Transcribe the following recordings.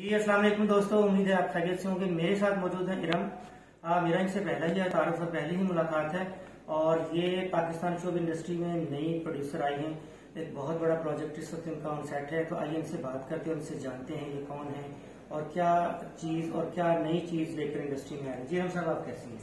जी अस्सलाम वालेकुम दोस्तों उम्मीद है आप खैरियत से होंगे। मेरे साथ मौजूद है इरम। आ, मेरा इनसे पहला ही तारुफ से पहली ही मुलाकात है। और ये पाकिस्तान शोब इंडस्ट्री में नई प्रोड्यूसर आई हैं। एक बहुत बड़ा प्रोजेक्ट इस वक्त इनका ऑन सेट है। तो आइए इनसे बात करते हैं उनसे जानते हैं ये कौन है और क्या चीज़ और क्या नई चीज़ लेकर इंडस्ट्री में आए जी हम साहब आप कैसे हैं?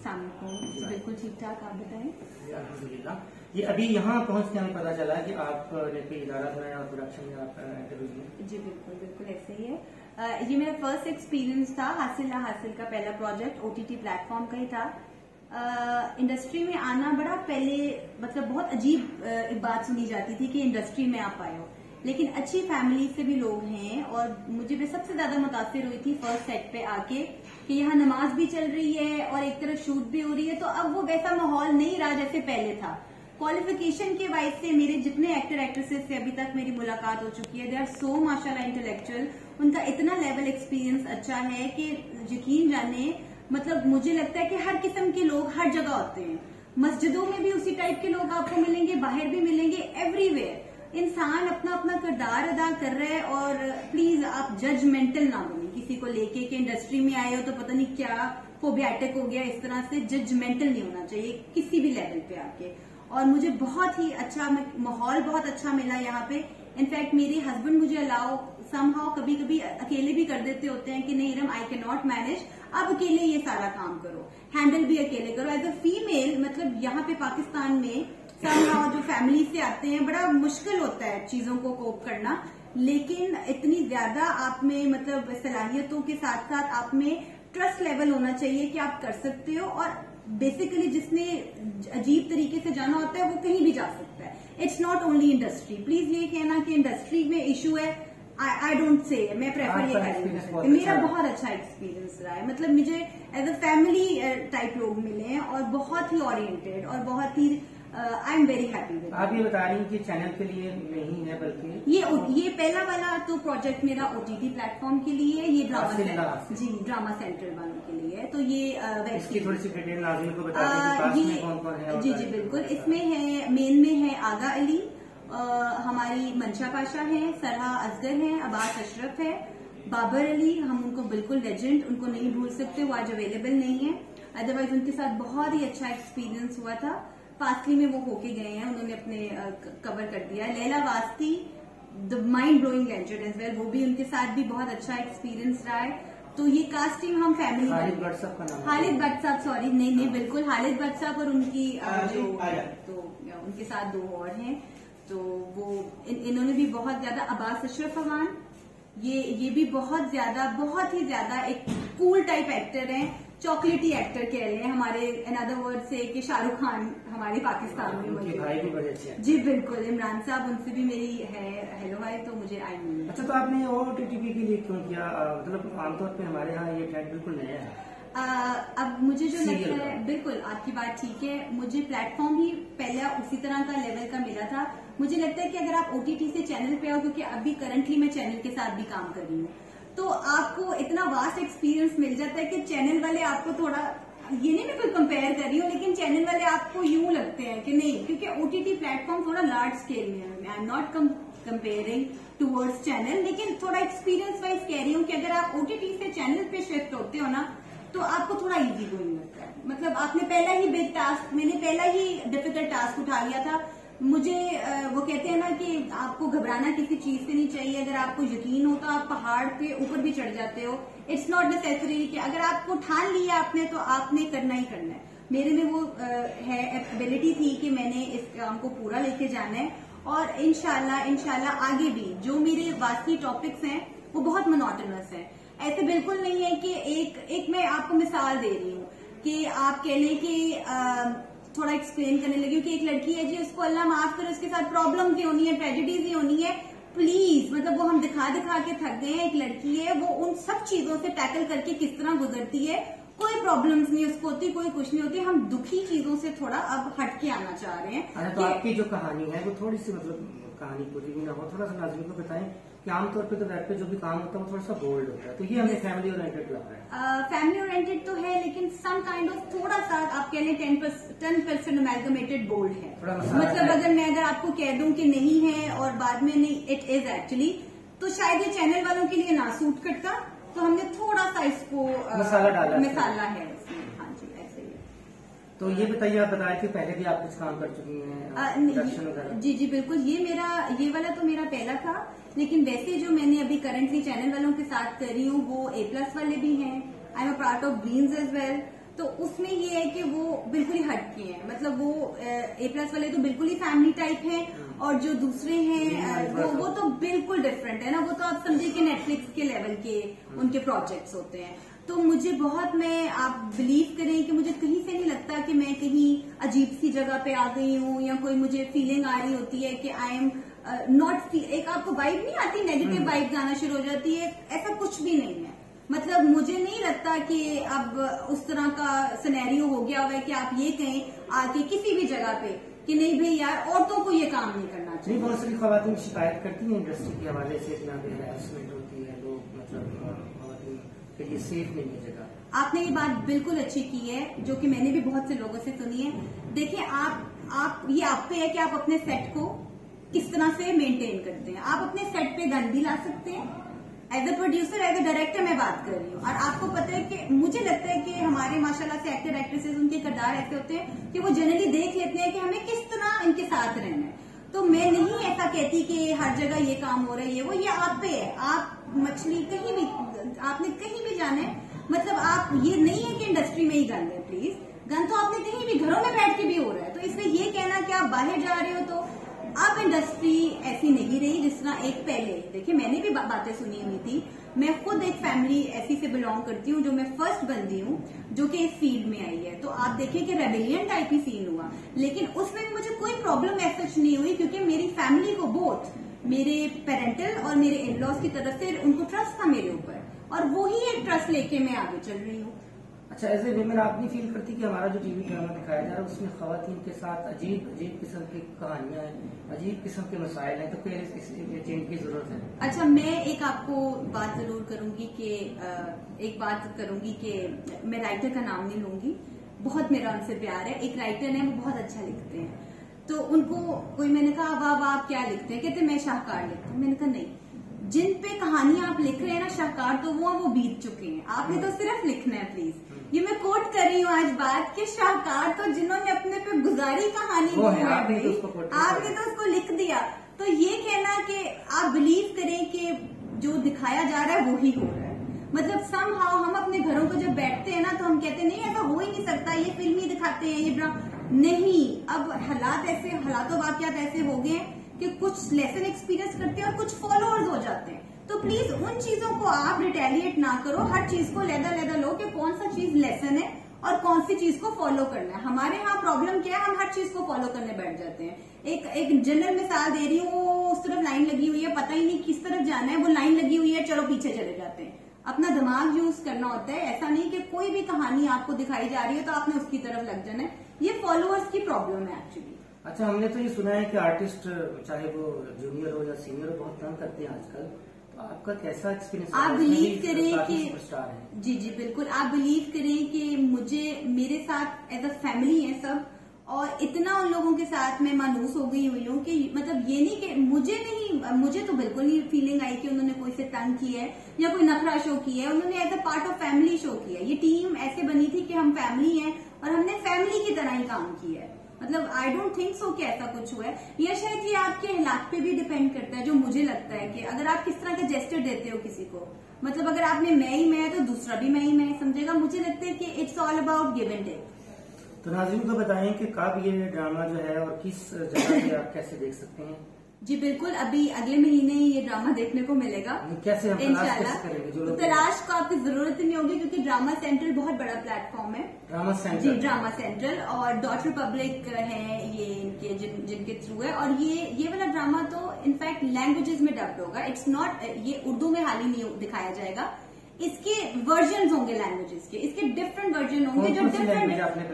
बिल्कुल ठीक ठाक आप बताएँ? अलहमदिल्ला ये अभी यहाँ पहुँच के हमें पता चला कि आपने कोई इदारा बनाया और प्रोडक्शन में आप इंटरव्यू जी बिल्कुल बिल्कुल ऐसे ही है। ये मेरा फ़र्स्ट एक्सपीरियंस था, हासिल ना हासिल का पहला प्रोजेक्ट ओटीटी प्लेटफॉर्म का ही था। इंडस्ट्री में आना बड़ा पहले मतलब बहुत अजीब एक बात सुनी जाती थी कि इंडस्ट्री में आप आए हो। लेकिन अच्छी फैमिली से भी लोग हैं और मुझे भी सबसे ज़्यादा मुतासर हुई थी फ़र्स्ट सेट पे आके कि यहाँ नमाज़ भी चल रही है और एक तरफ़ शूट भी हो रही है। तो अब वो वैसा माहौल नहीं रहा जैसे पहले था। क्वालिफिकेशन के वाइज से मेरे जितने एक्टर एक्ट्रेसेस से अभी तक मेरी मुलाकात हो चुकी है। दे आर सो माशाल्लाह इंटेलेक्चुअल उनका इतना लेवल एक्सपीरियंस अच्छा है कि यकीन जाने मतलब मुझे लगता है कि हर किस्म के लोग हर जगह होते हैं। मस्जिदों में भी उसी टाइप के लोग आपको मिलेंगे, बाहर भी मिलेंगे एवरीवेयर इंसान अपना अपना किरदार अदा कर रहा है और प्लीज़ आप जजमेंटल ना बने। किसी को लेके कि इंडस्ट्री में आए हो तो पता नहीं क्या फोबियाटिक हो गया। इस तरह से जजमेंटल नहीं होना चाहिए किसी भी लेवल पे आके। और मुझे बहुत ही अच्छा माहौल बहुत अच्छा मिला यहाँ पे। इनफैक्ट मेरे हस्बैंड मुझे अलाउ समहाउ कभी कभी अकेले भी कर देते होते हैं कि नहीं रम आई कैन नॉट मैनेज अब अकेले ये सारा काम करो। हैंडल भी अकेले करो। एज अ फीमेल मतलब यहाँ पे पाकिस्तान में समहाउ जो फैमिली से आते हैं, बड़ा मुश्किल होता है चीज़ों को कोप करना। लेकिन इतनी ज़्यादा आप में मतलब सलाहियतों के साथ साथ आप में ट्रस्ट लेवल होना चाहिए कि आप कर सकते हो। और बेसिकली जिसने अजीब तरीके से जाना होता है वो कहीं भी जा सकता है। It's not only industry please ये कहना कि इंडस्ट्री में इशू है आई डोंट से मैं प्रेफर ये करूँगी। मेरा अच्छा बहुत अच्छा एक्सपीरियंस रहा है। मतलब मुझे एज अ फैमिली टाइप लोग मिले हैं और बहुत ही ओरिएंटेड और बहुत ही आई एम वेरी हैप्पी आप ये बता रही हैं कि चैनल के लिए नहीं है बल्कि ये ये पहला वाला तो प्रोजेक्ट मेरा ओटीटी प्लेटफॉर्म के लिए है ये drama centre ji drama centre वालों के लिए तो ये इसकी थोड़ी सी डिटेल को बता दें कौन कौन है जी जी बिल्कुल। इसमें है मेन में है आगा अली आ, हमारी मंशा पाशा है सरहा असगर है अब्बास अशरफ है बाबर अली हम उनको बिल्कुल लेजेंड उनको नहीं भूल सकते वो आज अवेलेबल नहीं है। अदरवाइज़ उनके साथ बहुत ही अच्छा एक्सपीरियंस हुआ था। पासली में वो होके गए हैं उन्होंने अपने कवर कर दिया Laila Wasti the mind blowing legend as well वो भी उनके साथ भी बहुत अच्छा एक्सपीरियंस रहा है। तो ये कास्टिंग हम फैमिली खालिद भट्ट साहब का नाम हालिद भट्ट साहब सॉरी नहीं नहीं बिल्कुल हालिद भट्ट साहब और उनकी हाँ जी, जो तो उनके साथ दो और हैं। तो वो इन, इन्होंने भी बहुत ज़्यादा अब्बास अशरफ अवान ये ये भी बहुत ज़्यादा बहुत ही ज़्यादा एक कूल टाइप एक्टर हैं। चॉकलेटी एक्टर कह रहे हैं हमारे अनदर वर्ड से कि शाहरुख खान हमारे पाकिस्तान में मौजूद बड़े जी बिल्कुल इमरान साहब उनसे भी मेरी है हेलो हाय तो मुझे आई नहीं अच्छा तो आपने ओ टी के लिए क्यों किया? मतलब आमतौर पे हमारे यहाँ ये ट्रेंड बिल्कुल नया है। आ, अब मुझे जो लगता है बिल्कुल आपकी बात ठीक है। मुझे प्लेटफॉर्म ही पहला उसी तरह का लेवल का मिला था। मुझे लगता है कि अगर आप ओटीटी से चैनल पे आओ क्योंकि अभी करंटली मैं चैनल के साथ भी काम कर रही हूँ। तो आपको इतना वास्ट एक्सपीरियंस मिल जाता है कि चैनल वाले आपको थोड़ा, ये नहीं मैं कोई कंपेयर कर रही हूँ, लेकिन चैनल वाले आपको यूँ लगते हैं कि नहीं, क्योंकि ओटीटी प्लेटफॉर्म थोड़ा लार्ज स्केल में है। I am not comparing towards channel लेकिन थोड़ा एक्सपीरियंस वाइज कह रही हूँ कि अगर आप ओटीटी से चैनल पे शिफ्ट होते हो ना तो आपको थोड़ा इजी गोइंग लगता है। मतलब आपने पहला ही बिग टास्क मैंने पहला ही डिफ़िकल्ट टास्क उठा लिया था। मुझे वो आपको घबराना किसी चीज़ से नहीं चाहिए। अगर आपको यकीन हो तो आप पहाड़ पे ऊपर भी चढ़ जाते हो। इट्स नॉट नेसेसरी कि अगर आपको ठान लिया आपने तो आपने करना ही करना है। मेरे में वो है एबिलिटी थी कि मैंने इस काम को पूरा लेके जाना है। और इनशाला इनशाला आगे भी जो मेरे बाकी टॉपिक्स हैं, वो बहुत मोनोटनस है। ऐसे बिल्कुल नहीं है कि एक एक मैं आपको मिसाल दे रही हूँ कि आप कह लें कि थोड़ा एक्सप्लेन करने लगी कि एक लड़की है जी, उसको अल्लाह माफ़ करे, उसके साथ प्रॉब्लम भी होनी है ट्रेजिडीज भी होनी है। प्लीज़ मतलब वो हम दिखा दिखा के थक गए हैं, एक लड़की है, वो उन सब चीज़ों से टैकल करके किस तरह गुजरती है कोई प्रॉब्लम्स नहीं उसको होती कोई कुछ नहीं होती। हम दुखी चीज़ों से थोड़ा अब हट के आना चाह रहे हैं तो आपकी जो कहानी है वो थोड़ी सी मतलब कहानी पूरी भी ना हो थोड़ा सा नाजिन को बताएँ कि आमतौर पे तो वेब पे जो भी काम होता है वो थोड़ा सा बोल्ड होता है। तो ये हमें फैमिली ओरिएंटेड लग रहा है। फैमिली ओरिएंटेड तो है लेकिन सम काइंड ऑफ़ थोड़ा सा आप कह लें ten ten percent amalgamated bold है। मतलब अगर मैं अगर आपको कह दूँ कि नहीं है और बाद में नहीं इट इज़ एक्चुअली तो शायद ये चैनल वालों के लिए ना सूट करता सा इसको मसाला डाला मसाला है हाँ जी ऐसे ही। तो ये बताइए आप बताए कि पहले भी आप कुछ काम कर चुकी हैं जी जी बिल्कुल। ये मेरा ये वाला तो मेरा पहला था लेकिन वैसे जो मैंने अभी करंटली चैनल वालों के साथ करी रही हूँ वो ए प्लस वाले भी हैं। I am a part of greens as well तो उसमें ये है कि वो बिल्कुल ही हटके हैं। मतलब वो ए प्लस वाले तो बिल्कुल ही फैमिली टाइप हैं और जो दूसरे हैं वो वो तो बिल्कुल डिफरेंट है ना। वो तो आप समझिए कि नेटफ्लिक्स के लेवल के उनके प्रोजेक्ट्स होते हैं। तो मुझे बहुत मैं आप बिलीव करें कि मुझे कहीं से नहीं लगता कि मैं कहीं अजीब सी जगह पे आ गई हूँ या कोई मुझे फीलिंग आ रही होती है कि आई एम नॉट एक आपको वाइब नहीं आती नेगेटिव वाइब आना शुरू हो जाती है ऐसा कुछ भी नहीं है। मतलब मुझे नहीं लगता कि अब उस तरह का सिनेरियो हो गया हुआ है कि आप ये कहें आके किसी भी जगह पे कि नहीं भाई यार औरतों को ये काम नहीं करना नहीं चाहिए बहुत सारी खातन शिकायत करती हैं इंडस्ट्री के हवाले से पे हेरासमेंट होती है लोग मतलब लिए सेफ़ नहीं है जगह। आपने ये बात बिल्कुल अच्छी की है जो कि मैंने भी बहुत से लोगों से सुनी है। देखिए आप आप ये आप पे है कि आप अपने सेट को किस तरह से मेंटेन करते हैं? आप अपने सेट पे भी ला सकते हैं as a producer as a director मैं बात कर रही हूँ। और आपको पता है कि मुझे लगता है कि हमारे, माशाल्लाह से एक्टर एक्ट्रेसेस उनके किरदार ऐसे होते हैं कि वो जनरली देख लेते हैं कि हमें किस तरह इनके साथ रहना है। तो मैं नहीं ऐसा कहती कि हर जगह ये काम हो रहा है, ये वो, ये आप पे है। आप मछली कहीं भी, आपने कहीं भी जाना है मतलब आप, ये नहीं है कि इंडस्ट्री में ही गन है प्लीज़ गन तो आपने कहीं भी घरों में बैठ के भी हो रहा है। तो इसमें ये कहना कि आप बाहर जा रहे हो तो अब इंडस्ट्री ऐसी नहीं रही जिस तरह एक पहले। देखिए, मैंने भी बातें सुनी हुई थी। मैं खुद एक फैमिली ऐसी से बिलोंग करती हूँ जो मैं फ़र्स्ट बंदी हूँ, जो कि इस फ़ील्ड में आई है। तो आप देखिए कि रेबेलियन टाइप ही सीन हुआ। लेकिन उसमें भी मुझे कोई प्रॉब्लम ऐसा नहीं हुई क्योंकि मेरी फैमिली को बोथ मेरे पेरेंटल और मेरे इन लॉज की तरफ़ से उनको ट्रस्ट था मेरे ऊपर। और वो ही एक ट्रस्ट लेके मैं आगे चल रही हूँ। अच्छा एज ए वेमेन आप फील करती कि हमारा जो टीवी ड्रामा दिखाया जा रहा है, उसमें खातन के साथ अजीब अजीब किस्म की कहानियाँ हैं, अजीब किस्म के मसाइल हैं तो फिर चेंज की ज़रूरत है। अच्छा मैं एक आपको बात ज़रूर करूँगी कि एक बात करूँगी कि मैं राइटर का नाम नहीं लूँगी। बहुत मेरा उनसे प्यार है। एक राइटर है, वो बहुत अच्छा लिखते हैं। तो उनको कोई मैंने कहा, वाह आप क्या लिखते हैं? कहते मैं शाहकार लिखता हूँ। मैंने कहा, नहीं जिन पे कहानी आप लिख रहे हैं ना शाहकार तो वो वो बीत चुके हैं। आपने तो सिर्फ़ लिखना है प्लीज़ ये मैं कोट कर रही हूँ आज बात कि शाहकार तो जिन्होंने अपने पे गुजारी कहानी वो है, आपने तो। उसको आपने तो उसको लिख दिया। तो ये कहना कि आप बिलीव करें कि जो दिखाया जा रहा है वो ही हो रहा है। मतलब सम हाउ हम अपने घरों को जब बैठते हैं ना तो हम कहते हैं नहीं ऐसा हो ही नहीं सकता ये फ़िल्म ही दिखाते हैं ये नहीं अब हालात ऐसे हालातों वाकयात ऐसे हो गए कि कुछ लेसन एक्सपीरियंस करते हैं और कुछ फॉलोअर्स हो जाते हैं। तो प्लीज़ उन चीज़ों को आप रिटेलिएट ना करो। हर चीज़ को लेदा लेदा लो कि कौन सा चीज़ लेसन है और कौन सी चीज़ को फॉलो करना है। हमारे यहाँ प्रॉब्लम क्या है? हम हर चीज़ को फॉलो करने बैठ जाते हैं। एक एक जनरल मिसाल दे रही हूँ, वो उस तरफ़ लाइन लगी हुई है, पता ही नहीं किस तरफ़ जाना है। वो लाइन लगी हुई है, चलो पीछे चले जाते हैं। अपना दिमाग यूज़ करना होता है। ऐसा नहीं कि कोई भी कहानी आपको दिखाई जा रही है तो आपने उसकी तरफ़ लग जाना है। ये फॉलोअर्स की प्रॉब्लम है एक्चुअली अच्छा हमने तो ये सुना है कि आर्टिस्ट चाहे वो जूनियर हो या सीनियर हो बहुत तंग करते हैं आजकल। तो आपका कैसा एक्सपीरियंस आप बिलीव करें कि जी जी बिल्कुल। आप बिलीव करें कि मुझे मेरे साथ एज अ फैमिली है सब और इतना उन लोगों के साथ मैं मानूस हो गई हुई हूँ कि मतलब ये नहीं कि मुझे नहीं मुझे तो बिल्कुल नहीं फीलिंग आई कि उन्होंने कोई से तंग किया है या कोई नखरा शो किया है। उन्होंने as a part of family show किया है। ये टीम ऐसे बनी थी कि हम फैमिली हैं और हमने फैमिली की तरह ही काम किया है। मतलब आई डोंट थिंक सो कि ऐसा कुछ हुआ है। या शायद ये आपके हालात पे भी डिपेंड करता है, जो मुझे लगता है कि अगर आप किस तरह का जेस्टर देते हो किसी को मतलब अगर आपने मैं ही मैं तो दूसरा भी मैं ही मैं समझेगा? मुझे लगता है कि it's all about give and take तो नाजिम को बताएँ कि कब ये ड्रामा जो है और किस जगह पे आप कैसे देख सकते हैं? जी बिल्कुल। अभी अगले महीने ही ये ड्रामा देखने को मिलेगा। कैसे हम इंशाल्लाह। जो तो तलाश को आपकी ज़रूरत ही नहीं होगी क्योंकि ड्रामा सेंट्रल बहुत बड़ा प्लेटफॉर्म है। ड्रामा जी ड्रामा सेंट्रल और डॉट रिपब्लिक है ये इनके जिन जिनके थ्रू है। और ये ये वाला ड्रामा तो इनफैक्ट लैंग्वेजेस में डब्ड होगा। इट्स नॉट ये उर्दू में हाल ही नहीं दिखाया जाएगा। इसके वर्जन होंगे लैंग्वेजेस के। इसके डिफरेंट वर्जन होंगे जो डिफरेंट?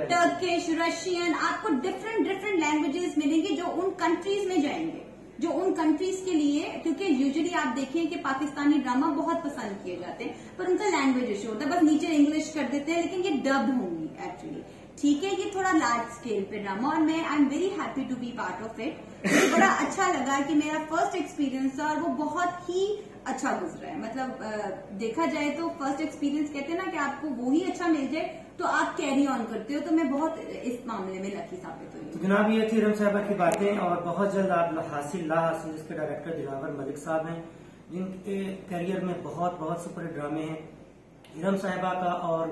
टर्किश रशियन आपको डिफरेंट डिफरेंट लैंग्वेजेस मिलेंगे जो उन कंट्रीज़ में जाएँगे। जो उन कंट्रीज़ के लिए, क्योंकि यूजुअली आप देखें कि पाकिस्तानी ड्रामा बहुत पसंद किए जाते हैं, पर उनका लैंग्वेज इशू होता है। बस नीचे इंग्लिश कर देते हैं, लेकिन ये डब होंगी एक्चुअली ठीक है, ये थोड़ा लार्ज स्केल पे ड्रामा और मैं I am very happy to be part of it मुझे बड़ा अच्छा लगा कि मेरा फ़र्स्ट एक्सपीरियंस था, और वो बहुत ही अच्छा गुजरा है। मतलब देखा जाए तो फ़र्स्ट एक्सपीरियंस कहते हैं ना कि आपको वो ही अच्छा मिल जाए तो आप कैरी ऑन करते हो तो मैं बहुत इस मामले में लकी साबित हुई तो जनाब ये थी रम साहबा की बातें और बहुत जल्द आप हासिल ला हासिल जिसके डायरेक्टर दिलावर मलिक साहब हैं जिनके करियर में बहुत बहुत सुपर ड्रामे हैं। इरम साहिबा का और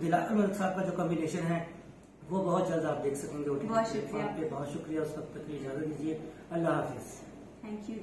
दिलावर मलिक साहब का जो कॉम्बिनेशन है वो बहुत जल्द आप देख सकेंगे। बहुत शुक्रिया। बहुत शुक्रिया उस वक्त तक की इजाज़त दीजिए। अल्लाह हाफिज। Thank you